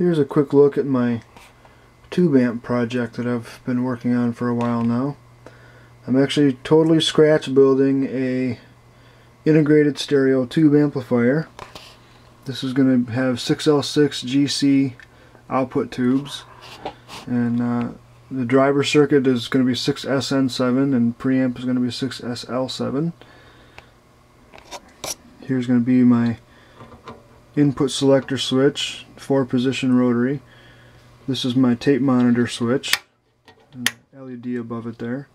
Here's a quick look at my tube amp project that I've been working on for a while now. I'm actually totally scratch building a integrated stereo tube amplifier. This is going to have 6L6 GC output tubes and uh, the driver circuit is going to be 6SN7 and preamp is going to be 6SL7. Here's going to be my input selector switch, four position rotary. This is my tape monitor switch, uh, LED above it there.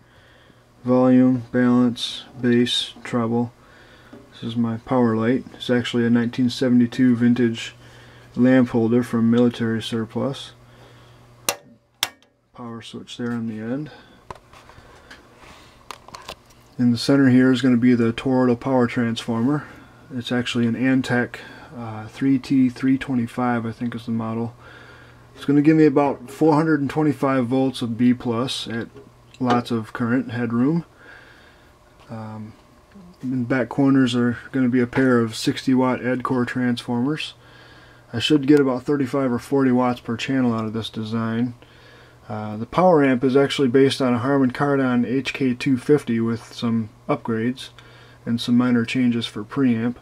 Volume, balance, bass, treble. This is my power light. It's actually a 1972 vintage lamp holder from military surplus. Power switch there on the end. In the center here is going to be the toroidal power transformer. It's actually an Antek uh, 3T325 I think is the model. It's going to give me about 425 volts of B plus at lots of current headroom. Um, in back corners are going to be a pair of 60 watt Edcor transformers. I should get about 35 or 40 watts per channel out of this design. Uh, the power amp is actually based on a Harman Kardon HK250 with some upgrades and some minor changes for preamp.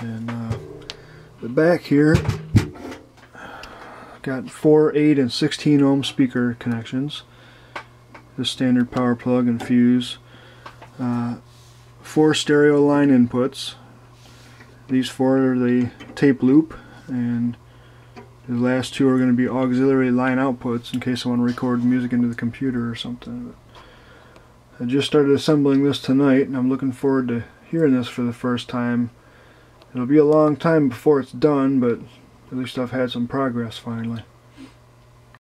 And uh, the back here got 4, 8, and 16 ohm speaker connections. The standard power plug and fuse. Uh, four stereo line inputs. These four are the tape loop and the last two are going to be auxiliary line outputs in case I want to record music into the computer or something. I just started assembling this tonight and I'm looking forward to hearing this for the first time. It'll be a long time before it's done, but at least I've had some progress finally.